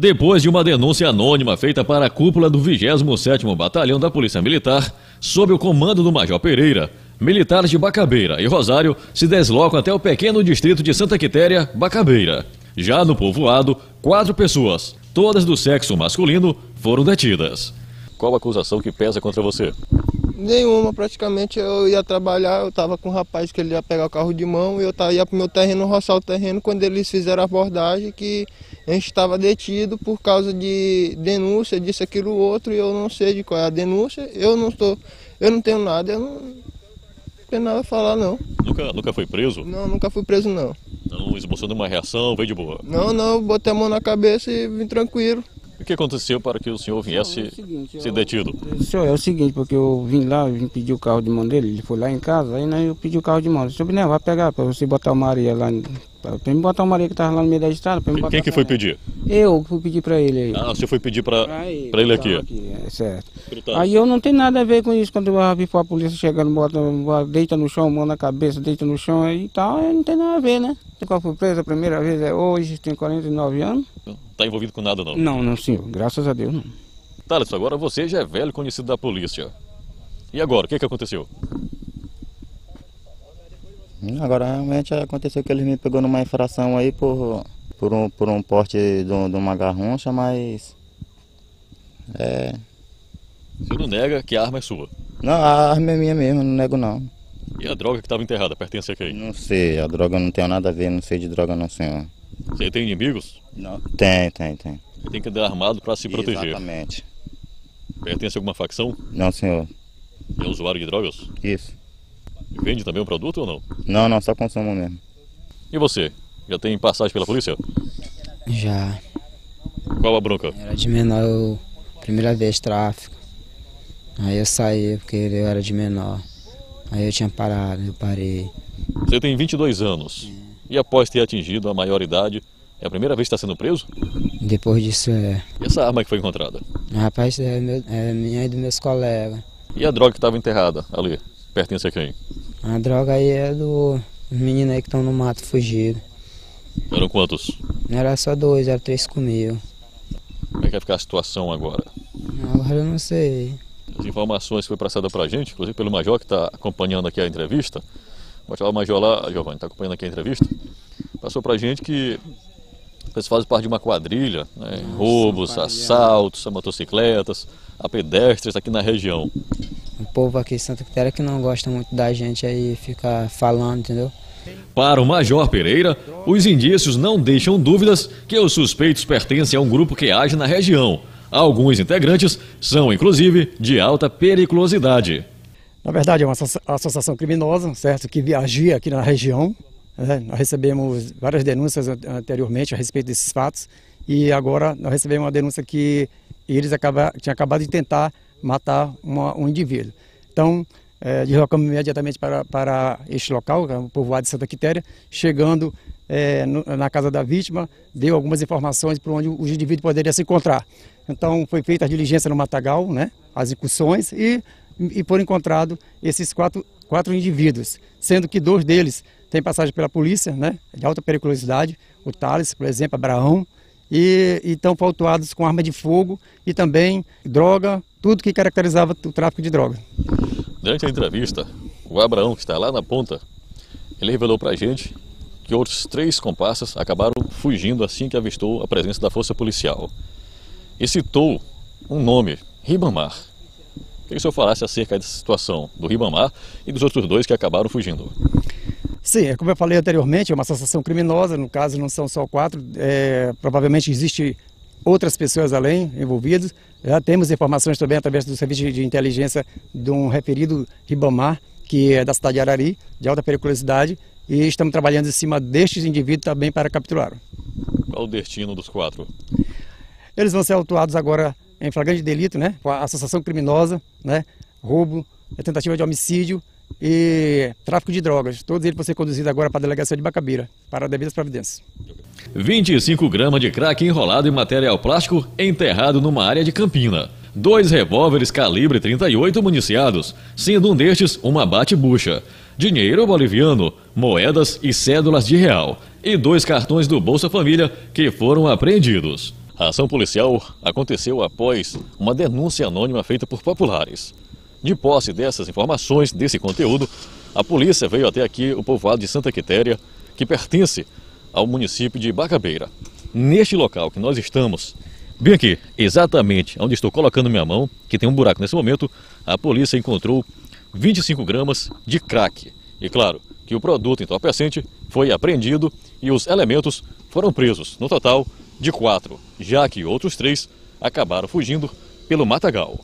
Depois de uma denúncia anônima feita para a cúpula do 27º Batalhão da Polícia Militar, sob o comando do Major Pereira, militares de Bacabeira e Rosário se deslocam até o pequeno distrito de Santa Quitéria, Bacabeira. Já no povoado, quatro pessoas, todas do sexo masculino, foram detidas. Qual a acusação que pesa contra você? Nenhuma, praticamente. Eu ia trabalhar, eu estava com um rapaz que ele ia pegar o carro de mão, e eu ia para o meu terreno, roçar o terreno, quando eles fizeram a abordagem que a gente estava detido por causa de denúncia, disso, aquilo, outro, e eu não sei de qual é a denúncia, eu não estou, eu não tenho nada, eu não tenho nada a falar, não. Nunca, nunca foi preso? Não, nunca fui preso, não. Não esboçou nenhuma reação, veio de boa? Não, não, botei a mão na cabeça e vim tranquilo. O que aconteceu para que o senhor viesse é seguinte, ser eu- detido? Senhor, é o seguinte, porque eu vim lá, eu vim pedir o carro de mão dele, ele foi lá em casa, aí né, eu pedi o carro de mão. Ele disse, não, vai pegar para você botar o Maria lá, para me botar o Maria que estava lá no meio da estrada. pra me botar Quem que foi pra- pedir? Eu fui pedir para ele aí. Ah, você foi pedir para Pra ele, pra ele tava aqui. é, certo. Aí eu não tenho nada a ver com isso, quando eu vi a polícia chegando, bota, deita no chão, mão na cabeça, deita no chão aí e tal, não tem nada a ver, né? Eu fui preso a primeira vez é hoje, tenho 49 anos. Tá envolvido com nada não? Não, não senhor, graças a Deus não. Thales, agora você já é velho conhecido da polícia. E agora, o que que aconteceu? Agora realmente aconteceu que ele me pegou numa infração aí por, por, um, por um porte de, um- de uma garroncha, mas. É. Você não nega que a arma é sua. Não, a arma é minha mesmo, não nego não. E a droga que estava enterrada pertence a quem? Não sei, a droga não tem nada a ver, não sei de droga não, senhor. Você tem inimigos? Não. Tem, tem, tem. Você tem que andar armado para se proteger. Exatamente. Pertence a alguma facção? Não, senhor. É usuário de drogas? Isso. Vende também o produto ou não? Não, não, só consumo mesmo. E você? Já tem passagem pela polícia? Já. Qual a bronca? Era de menor, eu, primeira vez tráfico. Aí eu saí porque eu era de menor. Aí eu tinha parado, eu parei. Você tem 22 anos. E após ter atingido a maioridade, é a primeira vez que está sendo preso? Depois disso é. E essa arma que foi encontrada? Rapaz, é, meu, é minha e dos meus colegas. E a droga que estava enterrada ali? Pertence a quem? A droga aí é do dos meninos aí que estão no mato fugido. Eram quantos? Não era só dois, era três comigo. Como é que vai ficar a situação agora? Agora eu não sei. As informações que foi passada para a gente, inclusive pelo Major que está acompanhando aqui a entrevista. O Major lá, Giovanni, está acompanhando aqui a entrevista. Passou para a gente que eles fazem parte de uma quadrilha, né? roubos, quadrilha. assaltos a motocicletas, a pedestres aqui na região. O povo aqui em Santa Quitéria que não gosta muito da gente aí fica falando, entendeu? Para o Major Pereira, os indícios não deixam dúvidas que os suspeitos pertencem a um grupo que age na região. Alguns integrantes são, inclusive, de alta periculosidade. Na verdade, é uma associa- associação criminosa, certo, que agia aqui na região. né? Nós recebemos várias denúncias an- anteriormente a respeito desses fatos e agora nós recebemos uma denúncia que eles acaba, tinham acabado de tentar matar uma- um indivíduo. Então, eh, deslocamos imediatamente para, para este local, que é o povoado de Santa Quitéria, chegando eh, no- na casa da vítima, deu algumas informações para onde o indivíduo poderia se encontrar. Então, foi feita a diligência no Matagal, né, as incursões e e foram encontrados esses quatro, quatro indivíduos, sendo que dois deles têm passagem pela polícia, né, de alta periculosidade, o Thales, por exemplo, Abraão, e estão autuados com arma de fogo e também droga, tudo que caracterizava o tráfico de droga. Durante a entrevista, o Abraão, que está lá na ponta, ele revelou para a gente que outros três comparsas acabaram fugindo assim que avistou a presença da força policial. E citou um nome, Ribamar. Queria que o senhor falasse acerca dessa situação do Ribamar e dos outros dois que acabaram fugindo. Sim, é como eu falei anteriormente, é uma associação criminosa, no caso não são só quatro, é, provavelmente existe outras pessoas além envolvidas. Já temos informações também através do serviço de- de inteligência de um referido Ribamar, que é da cidade de Arari, de alta periculosidade, e estamos trabalhando em cima destes indivíduos também para capturá-lo. Qual o destino dos quatro? Eles vão ser autuados agora em flagrante delito, né? Com a associação criminosa, né? Roubo, tentativa de homicídio e tráfico de drogas. Todos eles vão ser conduzidos agora para a delegacia de Bacabira, para devidas providências. 25 gramas de crack enrolado em material plástico enterrado numa área de Campina. Dois revólveres calibre 38 municiados, sendo um destes uma bate-bucha. Dinheiro boliviano, moedas e cédulas de real. E dois cartões do Bolsa Família que foram apreendidos. A ação policial aconteceu após uma denúncia anônima feita por populares. De posse dessas informações, desse conteúdo, a polícia veio até aqui o povoado de Santa Quitéria, que pertence ao município de Bacabeira. Neste local que nós estamos, bem aqui, exatamente onde estou colocando minha mão, que tem um buraco nesse momento, a polícia encontrou 25 gramas de crack. E claro que o produto entorpecente foi apreendido e os elementos foram presos. No total, de quatro, já que outros três acabaram fugindo pelo matagal.